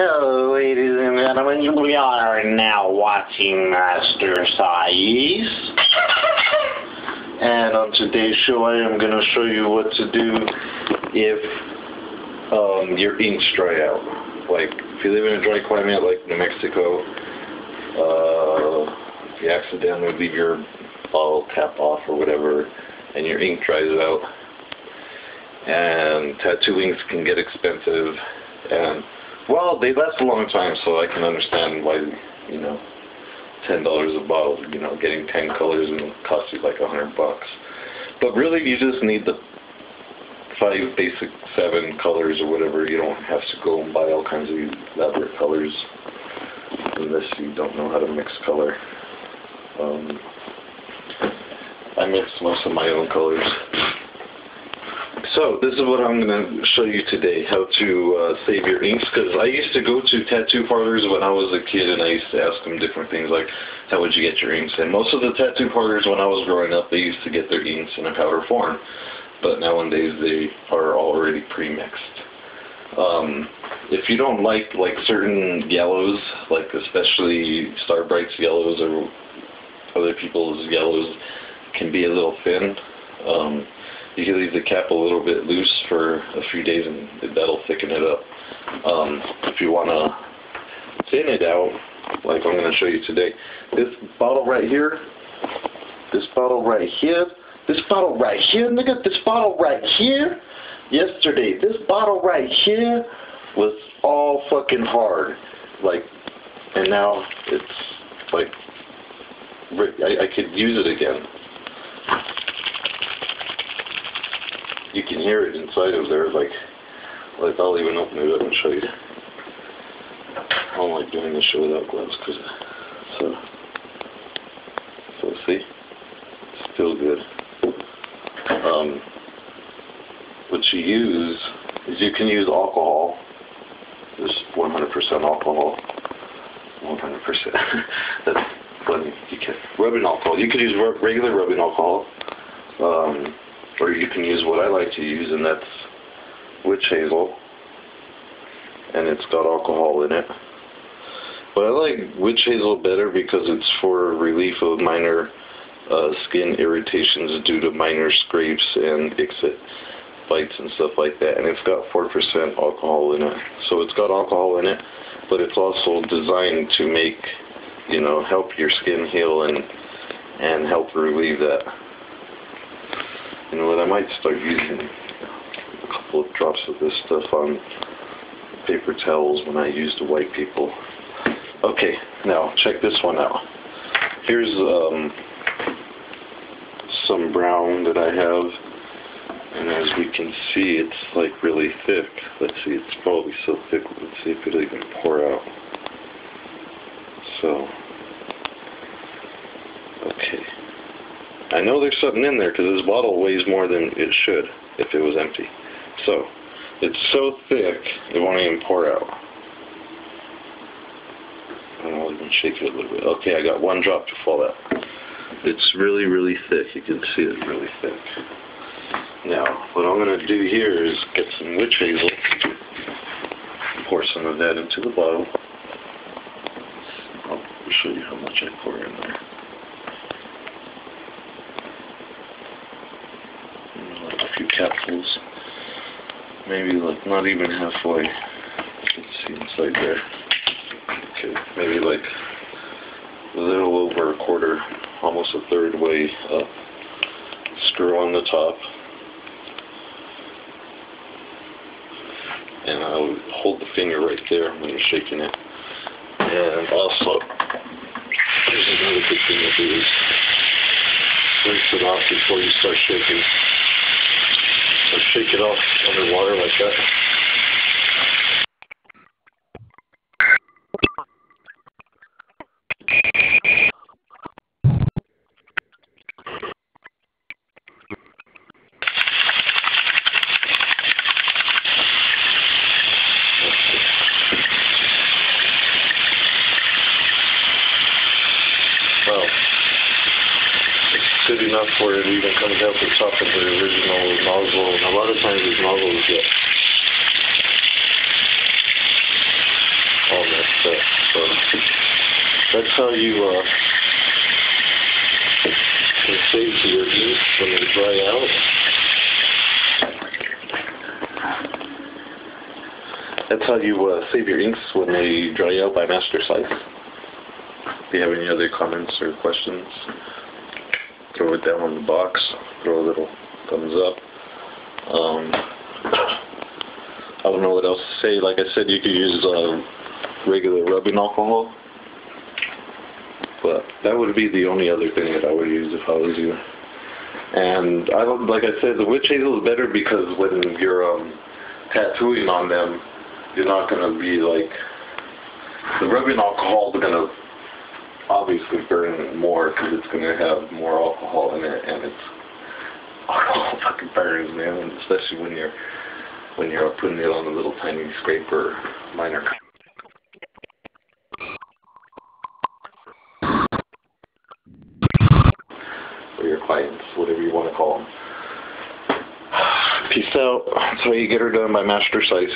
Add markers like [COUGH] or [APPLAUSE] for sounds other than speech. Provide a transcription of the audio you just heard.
Hello, ladies and gentlemen. We are now watching Master Sais. And on today's show, I am going to show you what to do if um, your inks dry out. Like, if you live in a dry climate like New Mexico, uh, if you accidentally leave your bottle cap off or whatever, and your ink dries out, and tattoo inks can get expensive, and well, they last a long time, so I can understand why, you know, ten dollars a bottle. You know, getting ten colors and cost you like a hundred bucks. But really, you just need the five basic seven colors or whatever. You don't have to go and buy all kinds of elaborate colors unless you don't know how to mix color. Um, I mix most of my own colors. So this is what I'm going to show you today, how to uh, save your inks, because I used to go to tattoo parlors when I was a kid and I used to ask them different things like, how would you get your inks? And most of the tattoo parlors when I was growing up, they used to get their inks in a powder form, but nowadays they are already pre-mixed. Um, if you don't like like certain yellows, like especially StarBrite's yellows or other people's yellows can be a little thin, um, you can leave the cap a little bit loose for a few days and that'll thicken it up. Um, if you want to thin it out, like I'm going to show you today, this bottle right here, this bottle right here, this bottle right here, at this bottle right here, yesterday, this bottle right here was all fucking hard, like, and now it's like, I, I could use it again. You can hear it inside of there. Like, like I'll even open it up and show you. I don't like doing this show without gloves because so so see, it's still good. Um, what you use is you can use alcohol. This 100% alcohol. 100%. [LAUGHS] That's funny. You can rubbing alcohol. You could use regular rubbing alcohol. Um, or you can use what I like to use, and that's witch hazel, and it's got alcohol in it. But I like witch hazel better because it's for relief of minor uh, skin irritations due to minor scrapes and exit bites and stuff like that. And it's got 4% alcohol in it. So it's got alcohol in it, but it's also designed to make, you know, help your skin heal and and help relieve that. You know what, I might start using a couple of drops of this stuff on paper towels when I use to wipe people. Okay, now check this one out. Here's um, some brown that I have, and as we can see, it's like really thick. Let's see, it's probably so thick, let's see if it'll even pour out. So, okay. I know there's something in there because this bottle weighs more than it should if it was empty. So, it's so thick, it won't even pour out. I'll even shake it a little bit. Okay, I got one drop to fall out. It's really, really thick. You can see it's really thick. Now, what I'm going to do here is get some witch hazel, pour some of that into the bottle. I'll show you how much I pour in there. few capsules. Maybe like not even halfway. Let's see inside there. Okay, maybe like a little over a quarter, almost a third way up. Screw on the top. And I'll hold the finger right there when you're shaking it. And also, another good thing to do is rinse it off before you start shaking. Shake it off underwater like that. Good enough where it even comes out the top of the original nozzle. And a lot of times these nozzles get all that. So that's how you uh, save your inks when they dry out. That's how you uh, save your inks when they dry out by Master Sais. If you have any other comments or questions, throw it down on the box. Throw a little thumbs up. Um, [COUGHS] I don't know what else to say. Like I said, you could use uh, regular rubbing alcohol. But that would be the only other thing that I would use if I was you. And I don't, like I said, the witch hazel is better because when you're um, tattooing on them, you're not going to be like, the rubbing alcohol is going to obviously burn more because it's going to have more alcohol in it and it's [LAUGHS] alcohol fucking burns, man, especially when you're when you're putting it on a little tiny scraper minor. Or your clients, whatever you want to call them. [SIGHS] Peace out. That's how you get her done by Master Sais.